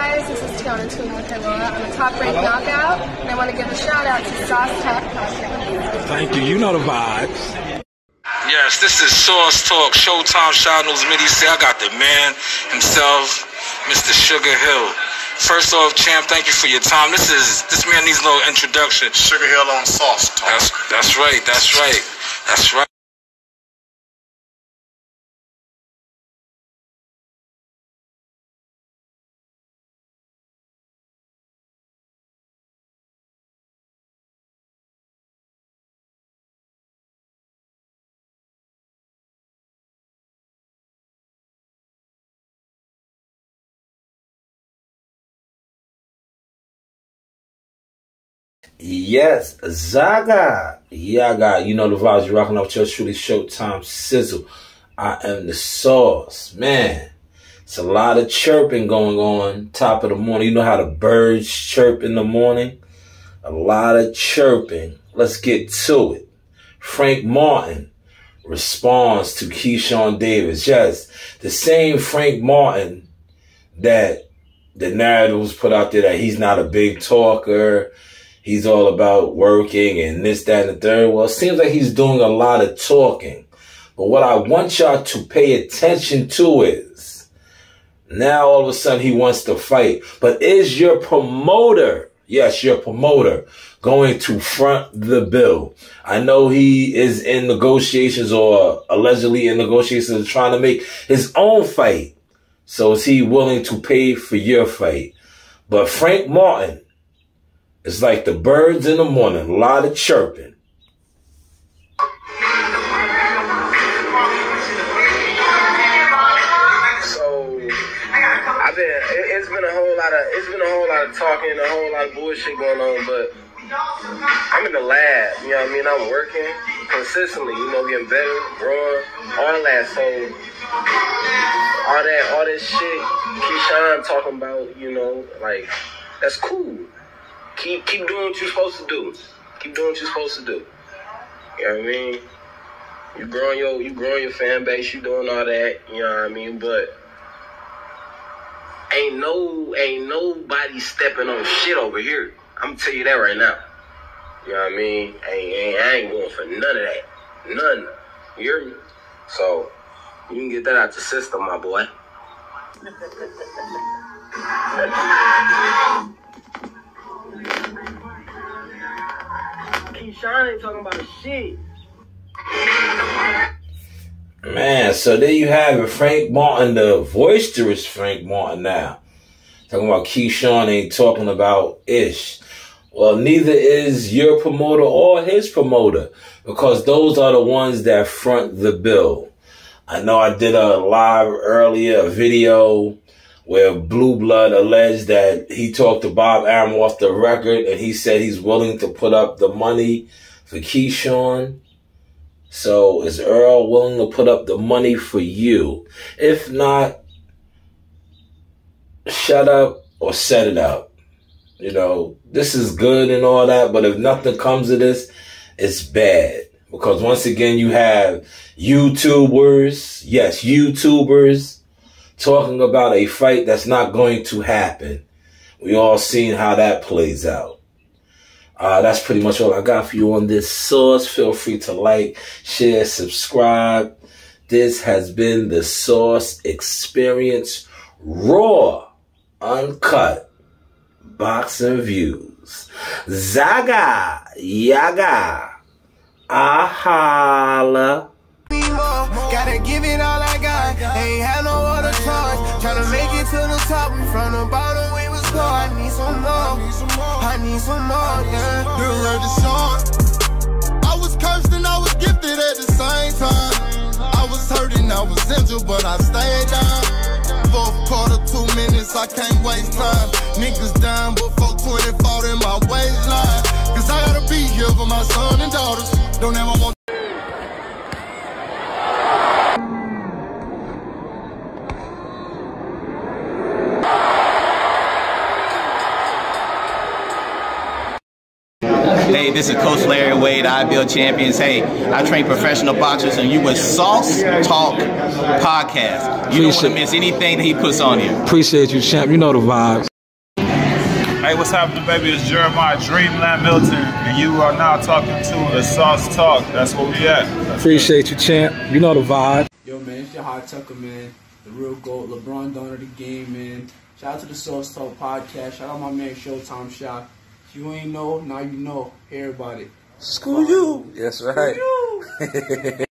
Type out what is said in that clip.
Hey guys, this is Tiana Tuna with Laura. I'm a top ranked knockout, and I want to give a shout out to Sauce Talk Podcast. Thank you. You know the vibes. Yes, this is Sauce Talk, Showtime Shadows Midi say I got the man himself, Mr. Sugar Hill. First off, champ, thank you for your time. This is this man needs no introduction. Sugar Hill on Sauce Talk. That's that's right, that's right, that's right. Yes, Zaga. Yaga. You know the vibes. You're rocking off Church Truly Showtime Sizzle. I am the sauce. Man, it's a lot of chirping going on top of the morning. You know how the birds chirp in the morning? A lot of chirping. Let's get to it. Frank Martin responds to Keyshawn Davis. Yes, the same Frank Martin that the narrative was put out there that he's not a big talker he's all about working and this, that, and the third. Well, it seems like he's doing a lot of talking. But what I want y'all to pay attention to is now all of a sudden he wants to fight. But is your promoter, yes, your promoter, going to front the bill? I know he is in negotiations or allegedly in negotiations trying to make his own fight. So is he willing to pay for your fight? But Frank Martin, it's like the birds in the morning, a lot of chirping. So I've been it, has been a whole lot of it's been a whole lot of talking, a whole lot of bullshit going on, but I'm in the lab, you know what I mean? I'm working consistently, you know, getting better, growing, all that. So all that all this shit Keyshawn talking about, you know, like that's cool keep keep doing what you're supposed to do. Keep doing what you're supposed to do. You know what I mean? You growing your you growing your fan base, you doing all that, you know what I mean? But ain't no ain't nobody stepping on shit over here. I'm tell you that right now. You know what I mean? Ain't, ain't, I ain't going for none of that. None. You hear me? So you can get that out your system, my boy. Ain't talking about shit. Man, so there you have it. Frank Martin, the boisterous Frank Martin now. Talking about Keyshawn ain't talking about ish. Well, neither is your promoter or his promoter because those are the ones that front the bill. I know I did a live earlier, video where Blue Blood alleged that he talked to Bob Arum off the record and he said he's willing to put up the money for Keyshawn. So is Errol willing to put up the money for you? If not, shut up or set it up. You know, this is good and all that, but if nothing comes of this, it's bad. Because once again, you have YouTubers, yes, YouTubers talking about a fight that's not going to happen. We all seen how that plays out. Uh, that's pretty much all I got for you on this source. Feel free to like, share, subscribe. This has been the Sauce Experience Raw, Uncut, Boxing Views. Zaga, Yaga, Ahala. Gotta give it all I got. Ain't had no choice. Tryna make it to the top. We from the bottom, we was low. I need some more. I need some more, yeah. You heard the song. I was cursed and I was gifted at the same time. I was hurting, I was injured, but I stayed down. Fourth quarter, two minutes, I can't waste time. Niggas down before 20 fought in my waistline. Cause I gotta be here for my son and daughters. Don't ever want Hey, Hey, this is Coach Larry Wade, IBL Champions. Hey, I train professional boxers, and you with Sauce Talk Podcast. You don't want to miss anything that he puts on here. Appreciate you, champ. You know the vibes. Hey, what's happening, baby? It's Jeremiah Dreamland Milton, and you are now talking to the Sauce Talk. That's where we at. That's Appreciate you, champ. You know the vibe. Yo, man, it's your hot Tucker, man. The real GOAT, LeBron Donner the game, man. Shout out to the Sauce Talk podcast. Shout out my man Showtime Shot. If you ain't know, now you know. Everybody. Screw you. That's right.